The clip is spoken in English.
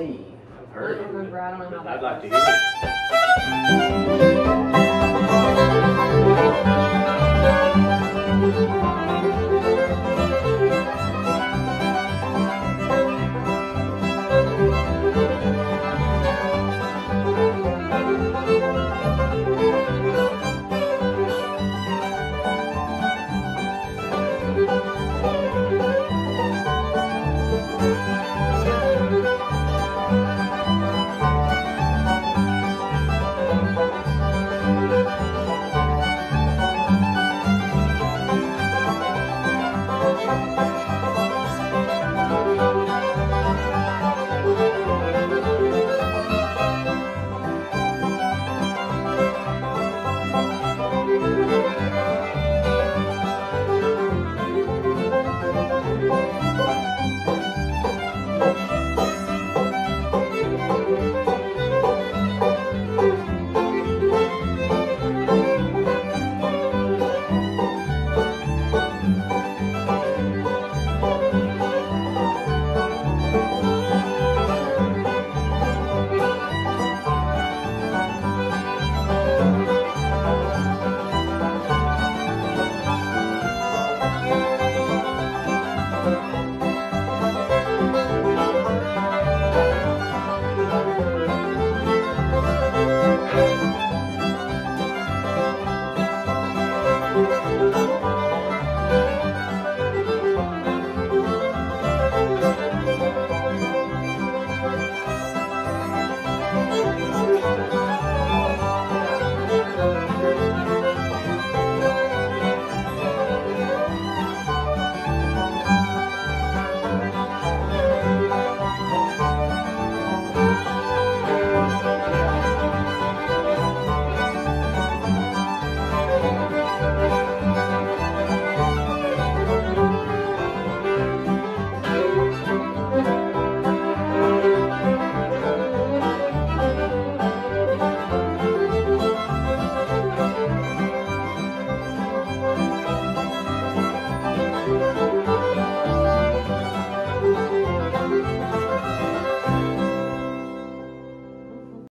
I've heard it. I don't remember. I'd like to hear it.